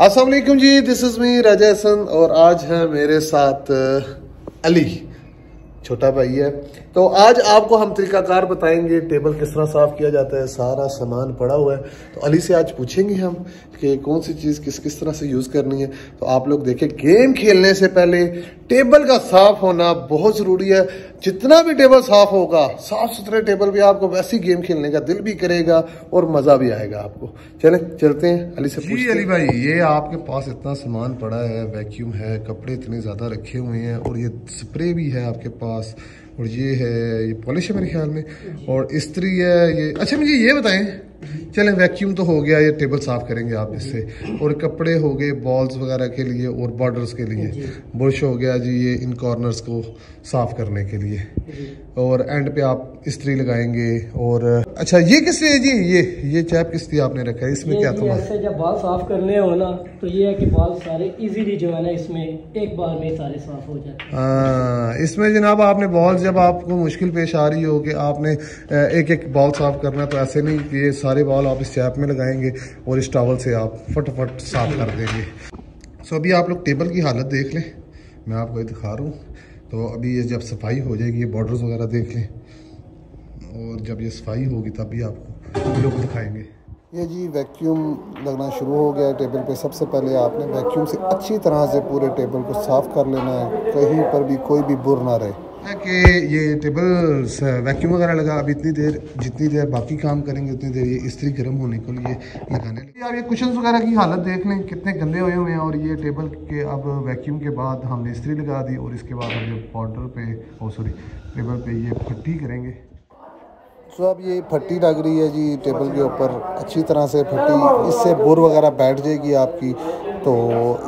Aslam ji this is me Raja Hasan और आज है मेरे साथ, अली, छोटा भाई है। तो आज आपको हम तरीकाकार बताएँगे टेबल किस तरह साफ़ किया जाता है सारा सामान पड़ा हुआ है। तो अली से आज पूछेंगे हम कि कौन सी चीज़ किस किस तरह से यूज़ करनी है। तो आप लोग देखें गेम खेलने से पहले टेबल का साफ़ होना बहुत ज़रूरी है। जितना भी टेबल साफ़ होगा साफ़ सुथरे टेबल भी आपको वैसी गेम खेलने का दिल भी करेगा और मज़ा भी आएगा आपको। चले चलते हैं अली से जी अली भाई ये आपके पास इतना सामान पड़ा है वैक्यूम है कपड़े इतने ज़्यादा रखे हुए हैं और ये स्प्रे भी है आपके पास। और ये है, ये पॉलिश है मेरे ख्याल में। और इस्त्री है, ये अच्छा मुझे ये बताएँ चलें वैक्यूम तो हो गया ये टेबल साफ़ करेंगे आप इससे। और कपड़े हो गए बॉल्स वगैरह के लिए और बॉर्डर्स के लिए। ब्रश हो गया जी ये इन कॉर्नर्स को साफ़ करने के लिए। और एंड पे आप इस्त्री लगाएँगे और अच्छा ये किस लिए जी? ये ये चैप किस लिए आपने रखा है? इसमें क्या तो ऐसे जब बाल साफ़ करने हो ना तो ये है कि बाल सारे इजीली जो है ना इसमें एक बार में सारे साफ़ हो जाते हैं। इसमें जनाब आपने बॉल जब आपको मुश्किल पेश आ रही हो कि आपने एक एक बॉल साफ़ करना तो ऐसे नहीं कि ये सारे बॉल आप इस चैप में लगाएँगे और इस टावल से आप फटाफट साफ़ कर देंगे। सो अभी आप लोग टेबल की हालत देख लें। मैं आपको ये दिखा रहा हूँ। तो अभी ये जब सफ़ाई हो जाएगी, ये बॉर्डर्स वगैरह देख लें। और जब ये सफ़ाई होगी, तब भी आपको लोग दिखाएँगे। ये जी वैक्यूम लगना शुरू हो गया है टेबल पे। सबसे पहले आपने वैक्यूम से अच्छी तरह से पूरे टेबल को साफ़ कर लेना है। कहीं पर भी कोई भी बुर ना रहे। कि ये टेबल वैक्यूम वगैरह लगा अब इतनी देर, जितनी देर बाकी काम करेंगे, उतनी देर ये इस्त्री गर्म होने के लिए लगाने लगे। आप ये कुशन वगैरह की हालत देख लें, कितने गंदे हुए हुए हैं, और ये टेबल के अब वैक्यूम के बाद हमने इस्त्री लगा दी, और इसके बाद हम ये पाउडर पे ओ सॉरी टेबल पे ये पट्टी करेंगे। तो अब ये फट्टी लग रही है जी टेबल के ऊपर। अच्छी तरह से फट्टी इससे बुर वगैरह बैठ जाएगी आपकी। तो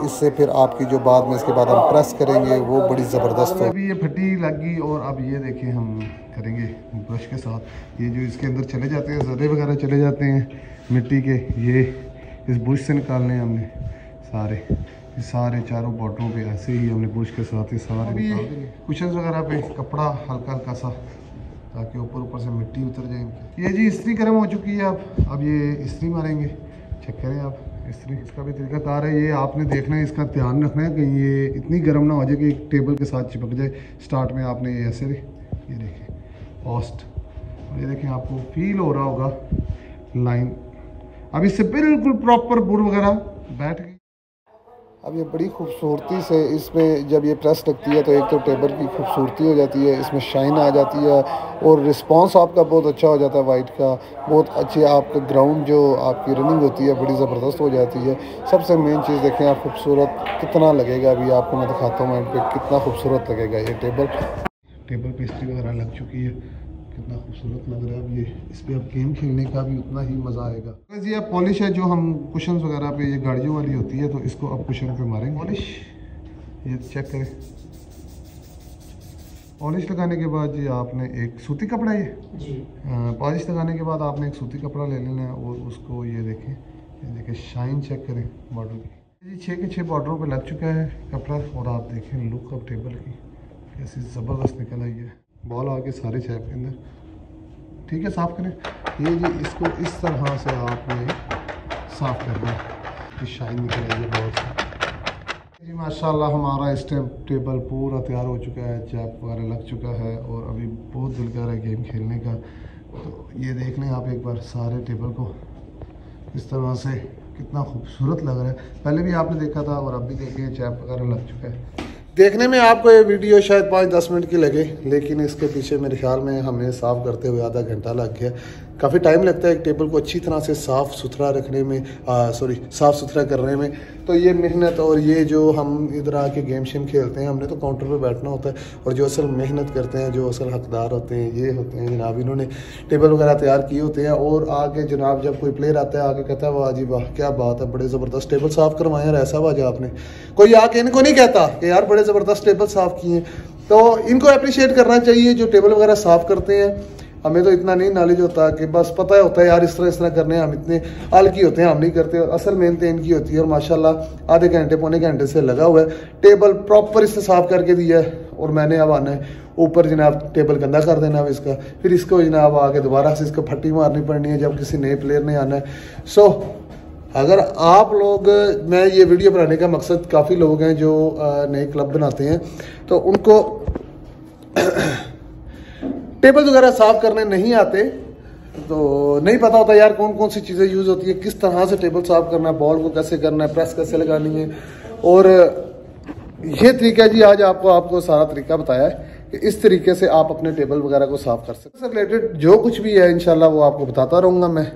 इससे फिर आपकी जो बाद में इसके बाद हम प्रेस करेंगे वो बड़ी ज़बरदस्त है अभी ये फटी लगी और अब ये देखें हम करेंगे ब्रश के साथ। ये जो इसके अंदर चले जाते हैं जरे वगैरह चले जाते हैं मिट्टी के ये इस बुश से निकालने हैं हमने सारे। सारे चारों बॉटलों पे ऐसे ही हमने बुश के साथ ही सारे कुशन वगैरह पे कपड़ा हल्का हल्का सा ताकि ऊपर ऊपर से मिट्टी उतर जाए। ये जी इस्त्री गर्म हो चुकी है अब। अब ये इस्त्री मारेंगे। चेक करें आप। इस्त्री इसका भी तरीका रहा है। ये आपने देखना है, इसका ध्यान रखना है कि ये इतनी गर्म ना हो जाए कि एक टेबल के साथ चिपक जाए। स्टार्ट में आपने ये ऐसे ये देखें ऑस्ट और ये देखें, आपको फील हो रहा होगा लाइन अब इससे बिल्कुल प्रॉपर बुर वगैरह बैठ अब ये बड़ी खूबसूरती से इसमें जब ये प्रेस लगती है तो एक तो टेबल की खूबसूरती हो जाती है, इसमें शाइन आ जाती है, और रिस्पांस आपका बहुत अच्छा हो जाता है वाइट का। बहुत अच्छी आपका ग्राउंड जो आपकी रनिंग होती है, बड़ी ज़बरदस्त हो जाती है। सबसे मेन चीज़ देखें आप, खूबसूरत कितना लगेगा अभी आपको मैं दिखाता हूँ कितना खूबसूरत लगेगा ये टेबल टेबल पेस्ट्री वगैरह लग चुकी है। कितना खूबसूरत लग रहा है। अब ये इस पर अब गेम खेलने का भी उतना ही मज़ा आएगा। जी अब पॉलिश है जो हम कुशन वगैरह पे ये गाड़ियों वाली होती है तो इसको अब कुशन पे मारेंगे। पॉलिश ये चेक करें। पॉलिश लगाने के बाद जी आपने एक सूती कपड़ा ये? पॉलिश लगाने के बाद आपने एक सूती कपड़ा ले लेना है और उसको ये देखें। ये देखें शाइन चेक करें बॉर्डर की। जी छः के छः बॉर्डरों पे लग चुका है कपड़ा और आप देखें लुक अब टेबल की कैसी ज़बरदस्त निकल आई है। बॉल आके सारे छेप के अंदर। ठीक है, साफ़ करें। ये जी, इसको इस तरह से आपने साफ़ करना है शाइन निकल आई है बॉल से जी, माशाल्लाह, हमारा टाइम टेबल पूरा तैयार हो चुका है। चैप वगैरह लग चुका है और अभी बहुत दिल कर रहा है गेम खेलने का। तो ये देख लें आप एक बार सारे टेबल को। इस तरह से कितना खूबसूरत लग रहा है। पहले भी आपने देखा था और अब भी देखें चैप वगैरह लग चुका है। देखने में आपको ये वीडियो शायद पाँच दस मिनट की लगे, लेकिन इसके पीछे मेरे ख्याल में हमें साफ़ करते हुए आधा घंटा लग गया। काफ़ी टाइम लगता है एक टेबल को अच्छी तरह से साफ़ सुथरा रखने में सॉरी साफ़ सुथरा करने में। तो ये मेहनत और ये जो हम इधर आके गेम शेम खेलते हैं, हमने तो काउंटर पे बैठना होता है और जो असल मेहनत करते हैं, जो असल हकदार होते हैं, ये होते हैं जनाब। इन्होंने टेबल वगैरह तैयार किए होते हैं और आके जनाब जब कोई प्लेयर आता है आके कहता है, वाह जी वाह, क्या बात है, बड़े ज़बरदस्त टेबल साफ़ करवाए ऐसा बाजा आपने। कोई आके इनको नहीं कहता कि यार, बड़े ज़बरदस्त टेबल साफ़ किए हैं। तो इनको अप्रिशिएट करना चाहिए, जो टेबल वगैरह साफ़ करते हैं। हमें तो इतना नहीं नॉलेज होता कि बस पता होता है यार इस तरह इस तरह करने हम, इतने आलकी होते हैं, हम नहीं करते। और असल मेहनत इनकी होती है और माशाल्लाह आधे घंटे, पौने घंटे से लगा हुआ है। टेबल प्रॉपर इससे साफ़ करके दिया है और मैंने अब आना है। ऊपर जनाब टेबल गंदा कर देना अब इसका। फिर इसको जनाब आके दोबारा से इसको फट्टी मारनी पड़नी है जब किसी नए प्लेयर ने आना है। सो अगर आप लोग, मैं ये वीडियो बनाने का मकसद काफ़ी लोग हैं जो नए क्लब बनाते हैं तो उनको टेबल वगैरह साफ़ करने नहीं आते तो नहीं पता होता यार कौन कौन सी चीज़ें यूज़ होती है, किस तरह से टेबल साफ़ करना है बॉल को कैसे करना है प्रेस कैसे लगानी है। और, ये तरीका जी आज आपको आपको सारा तरीका बताया है कि इस तरीके से आप अपने टेबल वगैरह को साफ़ कर सकते हैं। रिलेटेड जो कुछ भी है इनशाला वो आपको बताता रहूँगा मैं।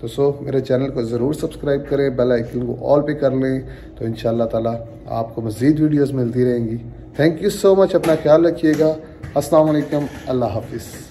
तो सो, मेरे चैनल को ज़रूर सब्सक्राइब करें बेल आइकन को ऑल पे कर लें तो इन ताला आपको मज़ीद वीडियोज़ मिलती रहेंगी। थैंक यू सो मच अपना ख्याल रखिएगा। असलकम अल्लाह हाफिज़